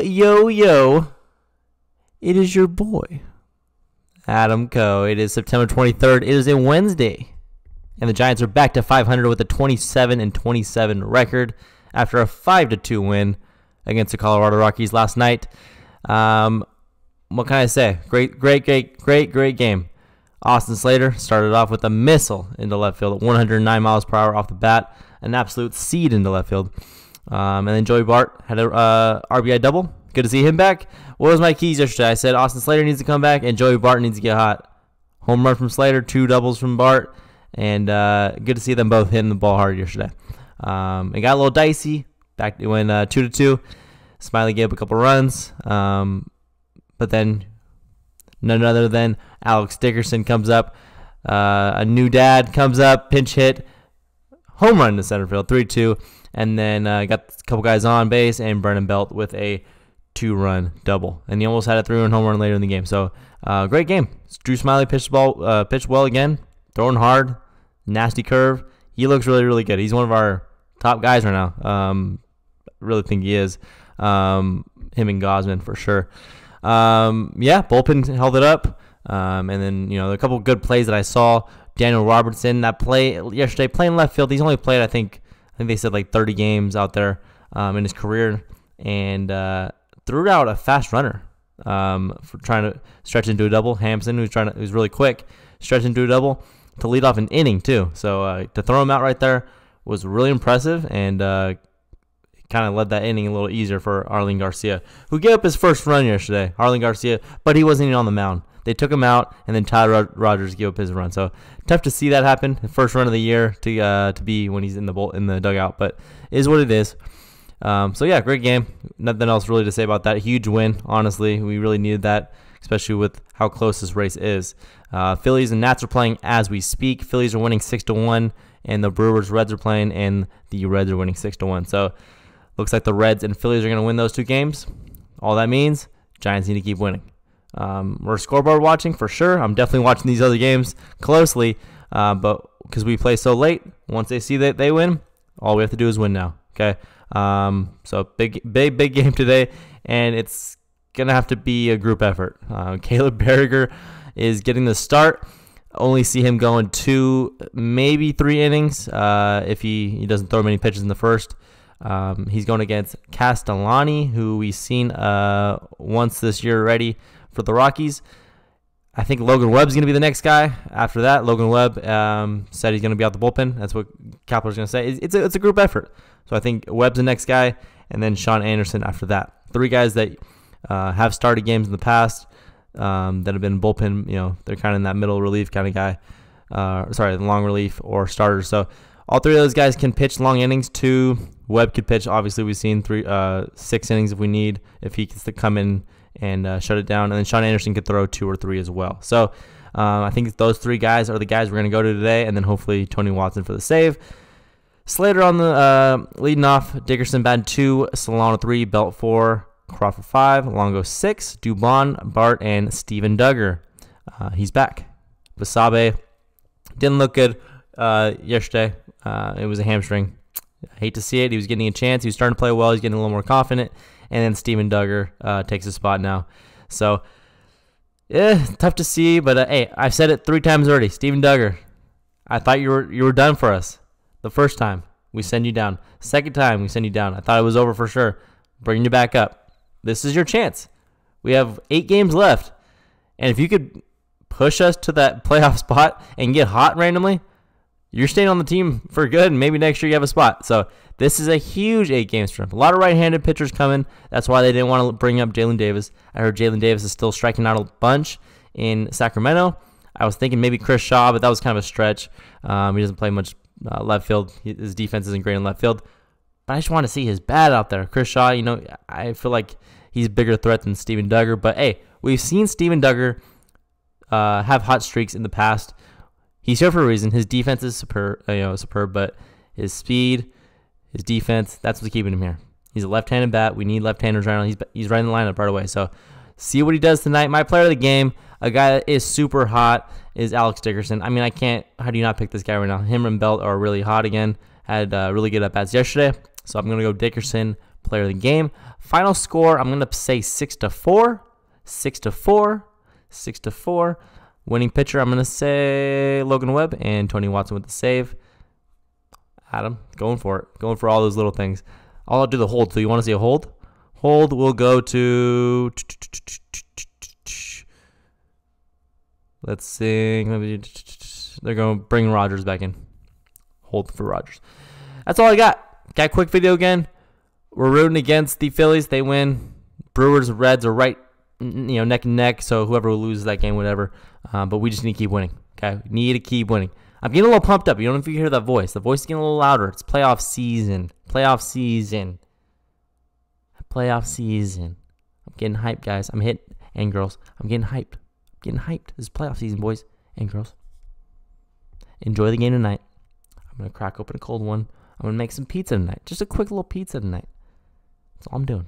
Yo, yo. It is your boy, Adam Coe. It is September 23rd. It is a Wednesday. And the Giants are back to 500 with a 27 and 27 record after a 5 to 2 win against the Colorado Rockies last night. Um, what can I say? Great, great, great, great, great game. Austin Slater started off with a missile into left field at 109 miles per hour off the bat, an absolute seed into left field. Um, and then Joey Bart had a uh, RBI double. Good to see him back. What was my keys yesterday? I said Austin Slater needs to come back and Joey Bart needs to get hot. Home run from Slater, two doubles from Bart, and uh, good to see them both hitting the ball hard yesterday. Um, it got a little dicey. Back to when uh, two to two. Smyly gave up a couple runs, um, but then none other than Alex Dickerson comes up. Uh, a new dad comes up, pinch hit, home run to center field, 3 2. And then uh, got a couple guys on base and Brandon Belt with a two run double. And he almost had a three run home run later in the game. So uh, great game. Drew Smyly pitched, ball, uh, pitched well again, throwing hard, nasty curve. He looks really, really good. He's one of our top guys right now. Um, really think he is. Um, him and Gausman for sure. Um, yeah, bullpen held it up. Um, and then, you know, a couple good plays that I saw. Daniel Robertson, that play yesterday, playing left field. He's only played, I think, I think they said like 30 games out there um, in his career, and uh, threw out a fast runner um, for trying to stretch into a double. Hampson, who's trying to, who's really quick, stretch into a double to lead off an inning too. So uh, to throw him out right there was really impressive, and uh, kind of led that inning a little easier for Jarlin Garcia, who gave up his first run yesterday. Jarlin Garcia, but he wasn't even on the mound. They took him out, and then Tyler Rogers gave up his run. So tough to see that happen. The first run of the year to uh, to be when he's in the bolt in the dugout, but is what it is. Um, so yeah, great game. Nothing else really to say about that. Huge win, honestly. We really needed that, especially with how close this race is. Uh, Phillies and Nats are playing as we speak. Phillies are winning six to one, and the Brewers Reds are playing, and the Reds are winning six to one. So looks like the Reds and Phillies are going to win those two games. All that means Giants need to keep winning. Um, we're scoreboard watching for sure. I'm definitely watching these other games closely, uh, but because we play so late, once they see that they win, all we have to do is win now. Okay. Um, so big, big, big game today, and it's gonna have to be a group effort. Uh, Caleb Baragar is getting the start. Only see him going two, maybe three innings uh, if he, he doesn't throw many pitches in the first. Um, he's going against Castellani, who we've seen uh, once this year already for the Rockies. I think Logan Webb's going to be the next guy. After that, Logan Webb um, said he's going to be out the bullpen. That's what Kapler's going to say. It's a, it's a group effort. So I think Webb's the next guy, and then Shaun Anderson after that. Three guys that uh, have started games in the past um, that have been bullpen. You know, they're kind of in that middle relief kind of guy. Uh, sorry, long relief or starters. So all three of those guys can pitch long innings. Two Webb could pitch. Obviously, we've seen three, uh, six innings if we need. If he gets to come in and uh, shut it down. And then Shaun Anderson could throw two or three as well. So um, I think those three guys are the guys we're going to go to today, and then hopefully Tony Watson for the save. Slater on the uh, leading off. Dickerson batting two, Solano three, Belt four, Crawford five, Longo six, Dubon, Bart, and Steven Duggar. Uh, he's back. Basabe didn't look good uh, yesterday. Uh, it was a hamstring. I hate to see it. He was getting a chance. He was starting to play well. He's getting a little more confident and then Steven Duggar uh, takes his spot now. So, yeah, tough to see, but uh, hey, I've said it three times already. Steven Duggar, I thought you were you were done for us. The first time we send you down, second time we send you down. I thought it was over for sure. Bringing you back up. This is your chance. We have eight games left, and if you could push us to that playoff spot and get hot randomly, you're staying on the team for good, and maybe next year you have a spot. So this is a huge eight game stretch. A lot of right handed pitchers coming. That's why they didn't want to bring up Jaylin Davis. I heard Jaylin Davis is still striking out a bunch in Sacramento. I was thinking maybe Chris Shaw, but that was kind of a stretch. Um, he doesn't play much uh, left field. His defense isn't great in left field. But I just want to see his bat out there. Chris Shaw, you know, I feel like he's a bigger threat than Steven Duggar. But hey, we've seen Steven Duggar uh, have hot streaks in the past. He's here for a reason. His defense is superb, you know, superb, but his speed, his defense, that's what's keeping him here. He's a left-handed bat. We need left-handers right now. He's he's right in the lineup right away. So see what he does tonight. My player of the game, a guy that is super hot, is Alex Dickerson. I mean, I can't. How do you not pick this guy right now? Him and Belt are really hot again. Had uh, really good at bats yesterday. So I'm gonna go Dickerson player of the game. Final score, I'm gonna say six to four, six to four, six to four. Winning pitcher, I'm gonna say Logan Webb and Tony Watson with the save. Adam, going for it, going for all those little things. I'll do the hold. So you want to see a hold? Hold will go to. Let's see. They're going to bring Rogers back in. Hold for Rogers. That's all I got. Got quick video again. We're rooting against the Phillies. They win. Brewers, Reds are right, you know, neck and neck. So whoever loses that game, whatever. Uh, but we just need to keep winning. Okay, need to keep winning. I'm getting a little pumped up. You don't know if you hear that voice. The voice is getting a little louder. It's playoff season. Playoff season. Playoff season. I'm getting hyped, guys. I'm hit and girls. I'm getting hyped. I'm getting hyped. This is playoff season, boys and girls. Enjoy the game tonight. I'm gonna crack open a cold one. I'm gonna make some pizza tonight. Just a quick little pizza tonight. That's all I'm doing.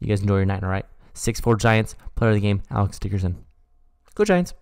You guys enjoy your night, all right? Six four Giants. Player of the game, Alex Dickerson. Go Giants.